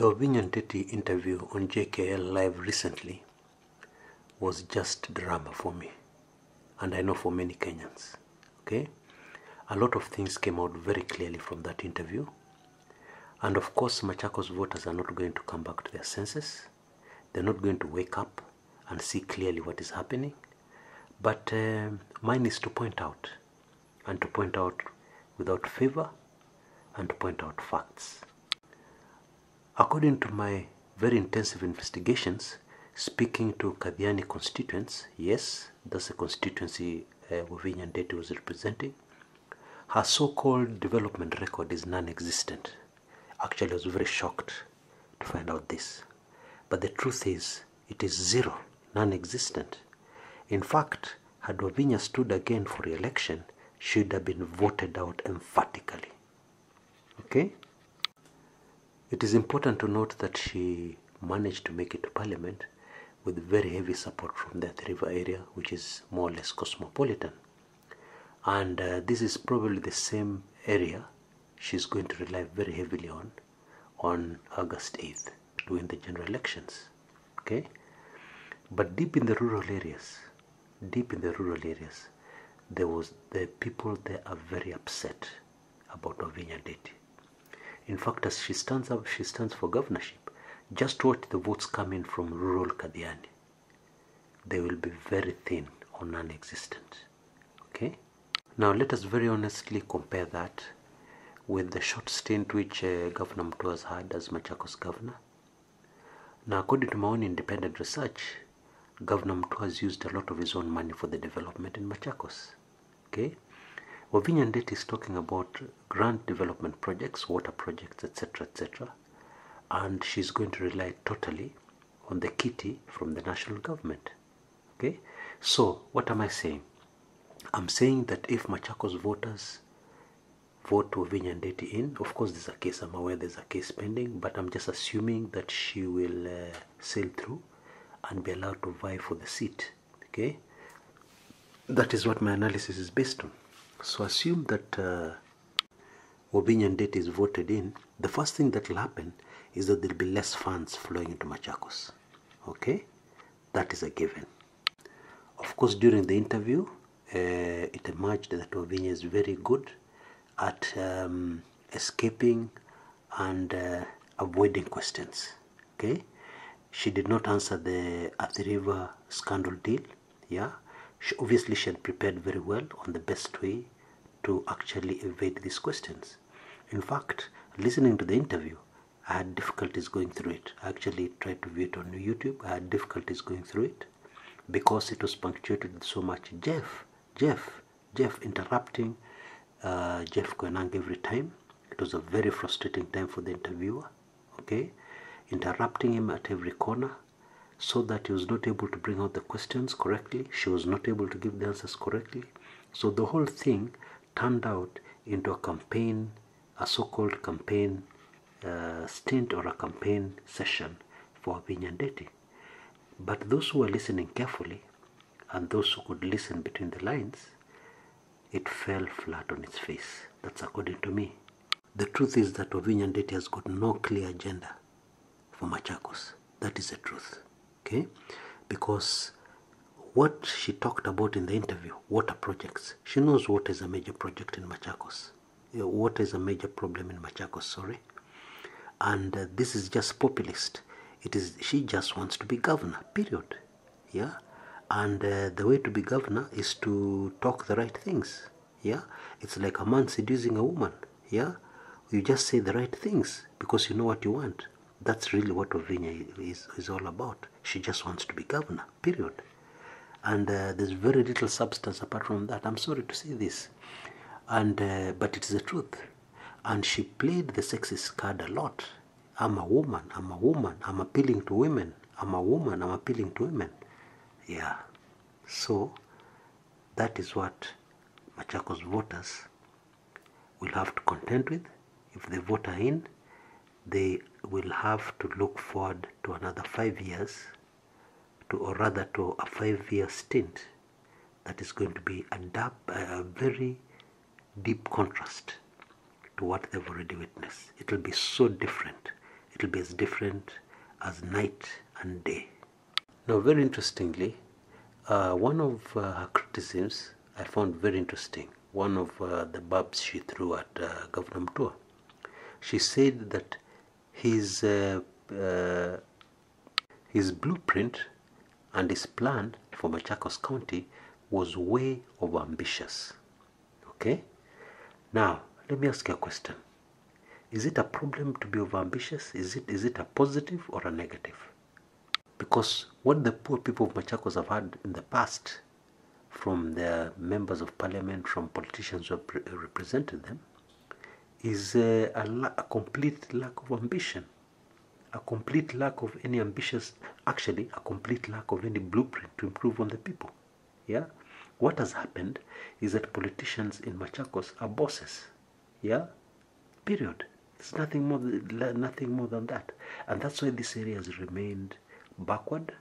The Wavinya Ndeti interview on JKL Live recently was just drama for me, and I know for many Kenyans. Okay? A lot of things came out very clearly from that interview. And of course, Machakos voters are not going to come back to their senses. They're not going to wake up and see clearly what is happening. But uh, mine is to point out, and to point out without favor, and to point out facts. According to my very intensive investigations, speaking to Kathiani constituents, yes, that's the constituency uh, Wavinya Ndeti was representing, her so-called development record is non-existent. Actually, I was very shocked to find out this. But the truth is, it is zero, non-existent. In fact, had Wavinya stood again for re-election, she would have been voted out emphatically. Okay? It is important to note that she managed to make it to parliament with very heavy support from the River area, which is more or less cosmopolitan. And uh, this is probably the same area she's going to rely very heavily on on August 8th during the general elections. Okay? But deep in the rural areas, deep in the rural areas, there was the people there are very upset about Wavinya Ndeti. In fact, as she stands up, she stands for governorship. Just watch the votes come in from rural Kathiani. They will be very thin or non-existent. Okay? Now let us very honestly compare that with the short stint which uh, Governor Mutua has had as Machakos governor. Now, according to my own independent research, Governor Mutua has used a lot of his own money for the development in Machakos. Okay? Wavinya Ndeti is talking about grant development projects, water projects, etc., etc., and she's going to rely totally on the kitty from the national government. Okay? So, what am I saying? I'm saying that if Machakos voters vote Wavinya Ndeti in, of course there's a case, I'm aware there's a case pending, but I'm just assuming that she will uh, sail through and be allowed to vie for the seat. Okay? That is what my analysis is based on. So assume that uh, Ndeti is voted in, the first thing that will happen is that there'll be less funds flowing into Machakos. Okay? That is a given. Of course, during the interview, uh, it emerged that Wavinya is very good at um, escaping and uh, avoiding questions. Okay? She did not answer the Athi River scandal deal. Yeah? She, obviously, she had prepared very well on the best way to actually evade these questions. In fact, listening to the interview, I had difficulties going through it. I actually tried to view it on YouTube. I had difficulties going through it because it was punctuated with so much Jeff, Jeff, Jeff interrupting uh, Jeff Koinange every time. It was a very frustrating time for the interviewer. Okay, interrupting him at every corner so that he was not able to bring out the questions correctly. She was not able to give the answers correctly. So the whole thing turned out into a campaign, a so-called campaign uh, stint or a campaign session for Wavinya Ndeti. But those who were listening carefully and those who could listen between the lines, it fell flat on its face. That's according to me. The truth is that Wavinya Ndeti has got no clear agenda for Machakos. That is the truth. Okay? Because what she talked about in the interview, water projects, she knows water is a major project in Machakos. Water is a major problem in Machakos, sorry. And uh, this is just populist. It is she just wants to be governor, period. Yeah? And uh, the way to be governor is to talk the right things. Yeah? It's like a man seducing a woman. Yeah? You just say the right things because you know what you want. That's really what Wavinya is, is all about. She just wants to be governor, period. And uh, there's very little substance apart from that. I'm sorry to say this. And uh, but it is the truth. And she played the sexist card a lot. I'm a woman, I'm a woman, I'm appealing to women. I'm a woman, I'm appealing to women. Yeah. So that is what Machakos voters will have to contend with. If they vote her in, they will have to look forward to another five years, to or rather to a five-year stint that is going to be a, dab, a very deep contrast to what they've already witnessed. It will be so different. It it'll be as different as night and day. Now, very interestingly, uh, one of uh, her criticisms I found very interesting. One of uh, the barbs she threw at uh, Governor Mutua. She said that his uh, uh, his blueprint and his plan for Machakos County was way over ambitious. Okay? Now, let me ask you a question. Is it a problem to be over ambitious? Is it is it a positive or a negative? Because what the poor people of Machakos have had in the past from their members of parliament, from politicians who have represented them, is uh, a, a, complete lack of ambition, a complete lack of any ambitious, actually, a complete lack of any blueprint to improve on the people. Yeah? What has happened is that politicians in Machakos are bosses. Yeah? Period. There's nothing more, nothing more than that. And that's why this area has remained backward.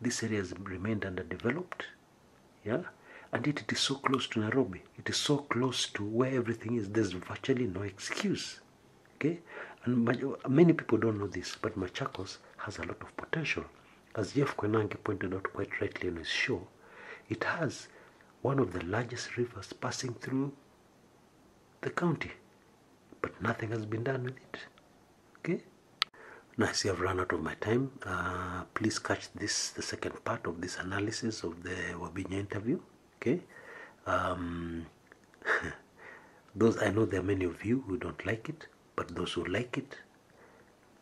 This area has remained underdeveloped. Yeah? And yet it is so close to Nairobi. It is so close to where everything is. There's virtually no excuse. Okay? And many people don't know this, but Machakos has a lot of potential. As Jeff Koinange pointed out quite rightly on his show, it has one of the largest rivers passing through the county, but nothing has been done with it. Okay? Now I see I've run out of my time. Uh, please catch this, the second part of this analysis of the Wavinya interview. Okay. Um, those I know there are many of you who don't like it, but those who like it,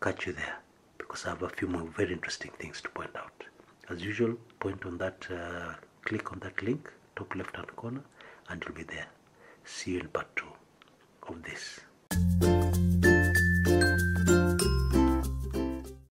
catch you there because I have a few more very interesting things to point out. As usual, point on that, uh, click on that link, top left hand corner, and you'll be there. See you in part two of this.